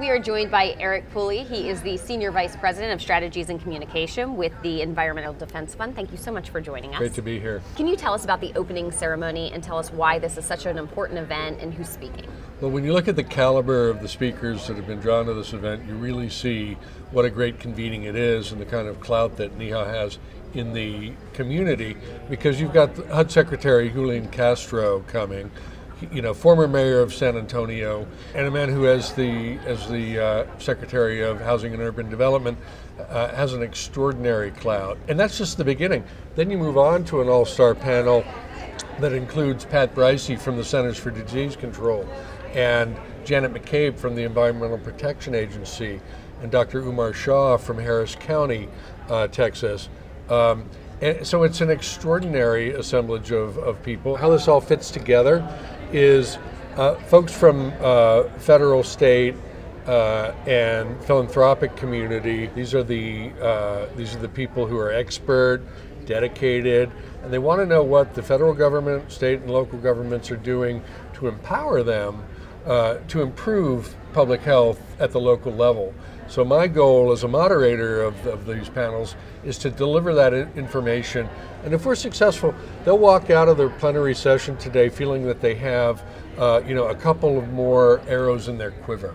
We are joined by Eric Pooley. He is the Senior Vice President of Strategies and Communication with the Environmental Defense Fund. Thank you so much for joining us. Great to be here. Can you tell us about the opening ceremony and tell us why this is such an important event and who's speaking? Well, when you look at the caliber of the speakers that have been drawn to this event, you really see what a great convening it is and the kind of clout that NEHA has in the community because you've got HUD Secretary Julian Castro coming you know, former mayor of San Antonio, and a man who, as the as the uh, Secretary of Housing and Urban Development, uh, has an extraordinary clout. And that's just the beginning. Then you move on to an all-star panel that includes Pat Breysse from the Centers for Disease Control, and Janet McCabe from the Environmental Protection Agency, and Dr. Umair Shah from Harris County, uh, Texas. Um, and so it's an extraordinary assemblage of, of people. How this all fits together is uh, folks from uh, federal, state, uh, and philanthropic community. These are the uh, these are the people who are expert, dedicated, and they want to know what the federal government, state, and local governments are doing to empower them uh, to improve public health at the local level. So my goal as a moderator of, of these panels is to deliver that information. And if we're successful, they'll walk out of their plenary session today feeling that they have, uh, you know, a couple of more arrows in their quiver.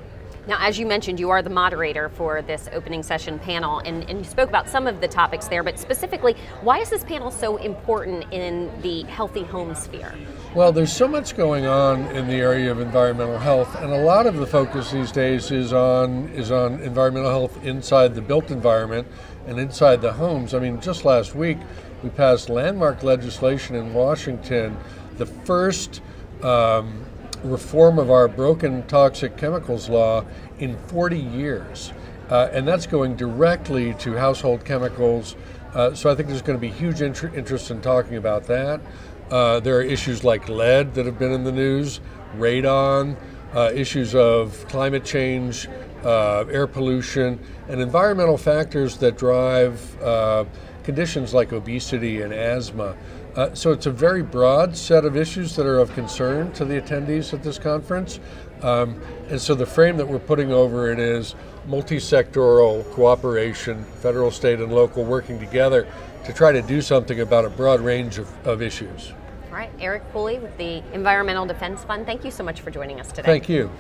Now, as you mentioned, you are the moderator for this opening session panel, and, and, you spoke about some of the topics there, but specifically, why is this panel so important in the healthy home sphere? Well, there's so much going on in the area of environmental health, and a lot of the focus these days is on is on environmental health inside the built environment and inside the homes. I mean, just last week we passed landmark legislation in Washington, the first um, reform of our broken toxic chemicals law in 40 years. Uh, and that's going directly to household chemicals. Uh, so I think there's going to be huge inter- interest in talking about that. Uh, there are issues like lead that have been in the news, radon, uh, issues of climate change, uh, air pollution, and environmental factors that drive uh, conditions like obesity and asthma. Uh, so it's a very broad set of issues that are of concern to the attendees at this conference. Um, and so the frame that we're putting over it is multi-sectoral cooperation, federal, state, and local working together to try to do something about a broad range of, of issues. All right, Eric Pooley with the Environmental Defense Fund, thank you so much for joining us today. Thank you.